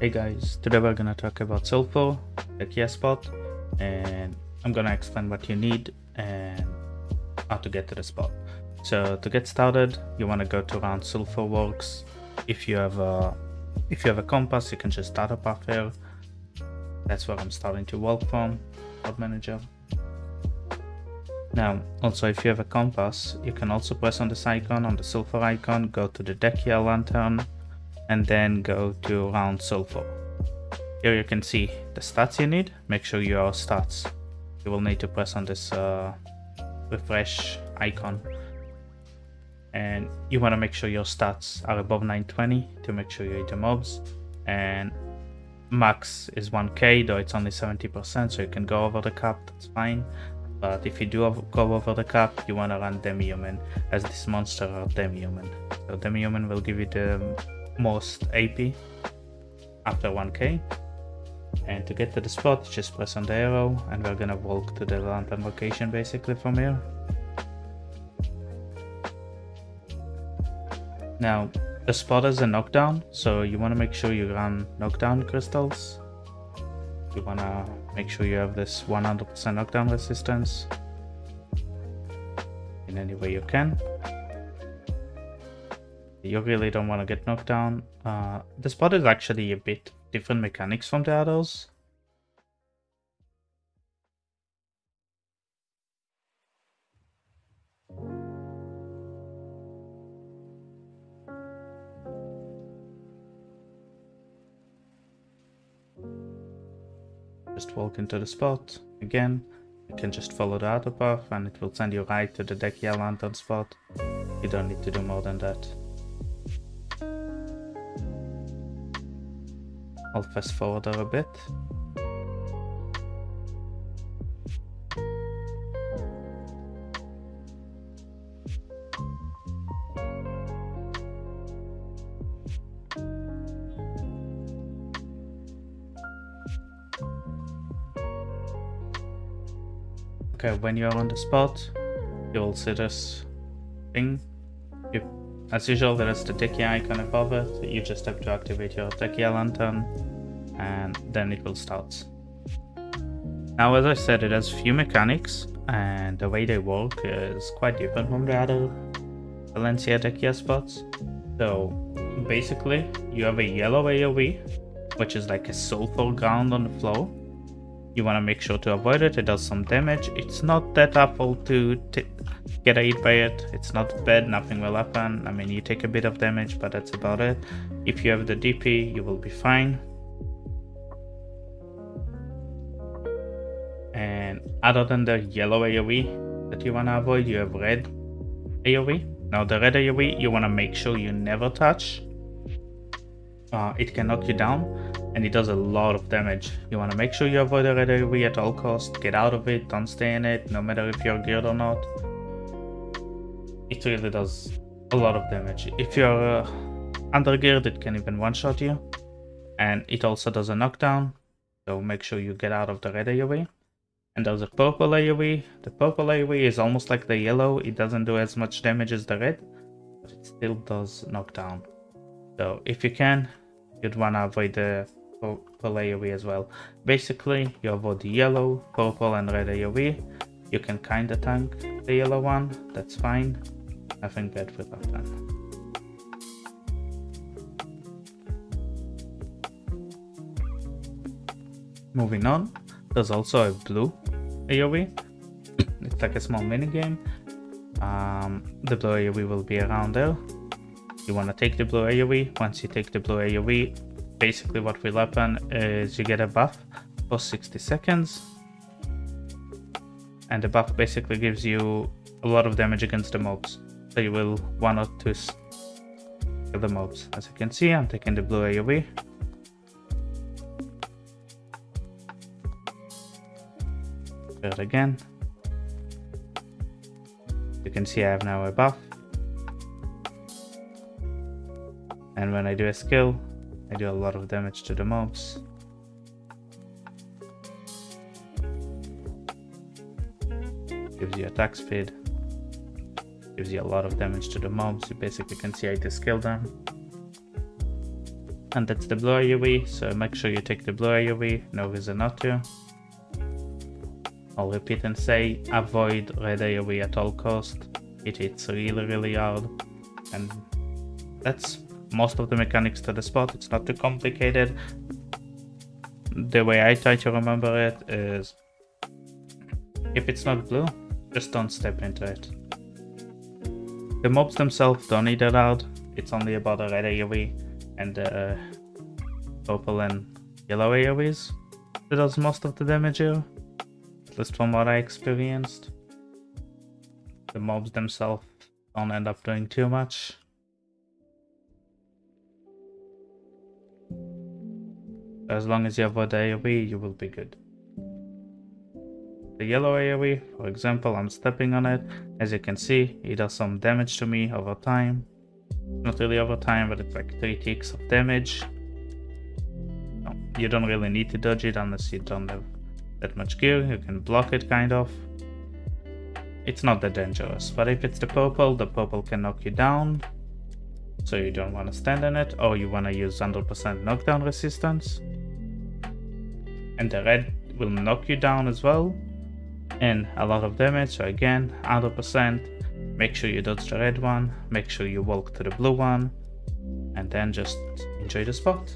Hey guys, today we're gonna talk about Sulfur, Dehkia spot, and I'm gonna explain what you need and how to get to the spot. So to get started, you wanna go to around Sulfur Works. If you have a if you have a compass, you can just start a path here. That's where I'm starting to walk from, Road Manager. Now, also if you have a compass, you can also press on this icon, on the sulfur icon, go to the Dehkia lantern, and then go to Roud Sulfur. Here you can see the stats you need. Make sure your stats. You will need to press on this uh, refresh icon. And you want to make sure your stats are above 920 to make sure you hit the mobs. And max is 1k, though it's only 70%, so you can go over the cap, that's fine. But if you do go over the cap, you want to run Demi-Human, as this monster are Demi-Human. So Demi-Human will give you the most AP after 1k. And to get to the spot, just press on the arrow and we're gonna walk to the lantern location basically from here. Now, the spot is a knockdown, so you want to make sure you run knockdown crystals. You want to make sure you have this 100% knockdown resistance in any way you can you really don't want to get knocked down. Uh, the spot is actually a bit different mechanics from the others. Just walk into the spot again. You can just follow the auto path and it will send you right to the Dehkia Lantern spot. You don't need to do more than that. I'll fast forward a bit. Okay, when you're on the spot, you'll see this thing. As usual, there is the Dehkia icon above it. You just have to activate your Dehkia lantern and then it will start. Now, as I said, it has few mechanics and the way they work is quite different from the other Valencia Dehkia spots. So basically, you have a yellow AoE, which is like a soulful ground on the floor you want to make sure to avoid it. It does some damage. It's not that awful to get hit by it. It's not bad, nothing will happen. I mean, you take a bit of damage, but that's about it. If you have the DP, you will be fine. And other than the yellow AoE that you want to avoid, you have red AoE. Now the red AoE, you want to make sure you never touch. Uh, it can knock you down and it does a lot of damage. You want to make sure you avoid the red AoE at all costs, get out of it, don't stay in it, no matter if you're geared or not. It really does a lot of damage. If you're uh, under geared, it can even one-shot you. And it also does a knockdown, so make sure you get out of the red AoE. And there's a purple AoE. The purple AoE is almost like the yellow, it doesn't do as much damage as the red, but it still does knockdown. So if you can, you'd want to avoid the purple AoE as well. Basically, you avoid the yellow, purple and red AoE. You can kinda tank the yellow one, that's fine. Nothing bad with that then. Moving on, there's also a blue AoE. it's like a small mini game. Um, the blue AoE will be around there. You want to take the blue AoE. Once you take the blue AoE, basically what will happen is you get a buff for 60 seconds. And the buff basically gives you a lot of damage against the mobs. So you will one or two kill the mobs. As you can see i'm taking the blue aoe do it again. You can see i have now a buff. And when i do a skill I do a lot of damage to the mobs. Gives you attack speed. Gives you a lot of damage to the mobs. You basically can see I just kill them. And that's the blue AoE, so make sure you take the blue AoE, no reason not to. I'll repeat and say, avoid red AoE at all cost. It hits really really hard. And that's most of the mechanics to the spot, it's not too complicated. The way I try to remember it is, if it's not blue, just don't step into it. The mobs themselves don't need that hard, it's only about the red AoE and the uh, purple and yellow AoEs that does most of the damage here, at least from what I experienced. The mobs themselves don't end up doing too much. As long as you avoid the AoE, you will be good. The yellow AoE, for example, I'm stepping on it. As you can see, it does some damage to me over time. Not really over time, but it's like 3 ticks of damage. No, you don't really need to dodge it unless you don't have that much gear. You can block it kind of. It's not that dangerous, but if it's the purple, the purple can knock you down. So you don't want to stand in it, or you want to use 100% knockdown resistance. And the red will knock you down as well, and a lot of damage, so again, 100%. Make sure you dodge the red one, make sure you walk to the blue one, and then just enjoy the spot.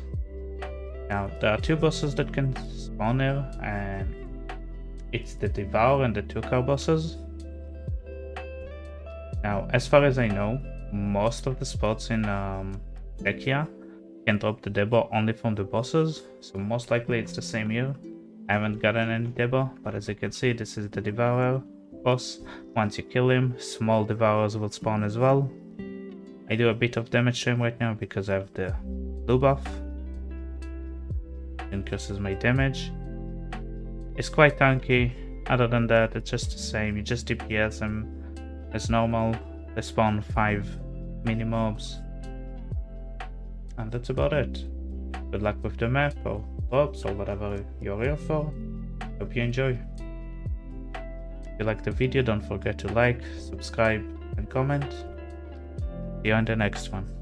Now, there are two bosses that can spawn here, and it's the Devour and the Tukar bosses. Now, as far as I know, most of the spots in um, Dehkia can drop the Debo only from the bosses, so most likely it's the same here. I haven't gotten any Debo, but as you can see, this is the Devourer boss. Once you kill him, small devourers will spawn as well. I do a bit of damage to him right now because I have the blue buff. Increases my damage. It's quite tanky. Other than that, it's just the same. You just DPS him as normal. They spawn 5 mini mobs. And that's about it. Good luck with the map or props or whatever you're here for. Hope you enjoy. If you like the video, don't forget to like, subscribe, and comment. See you on the next one.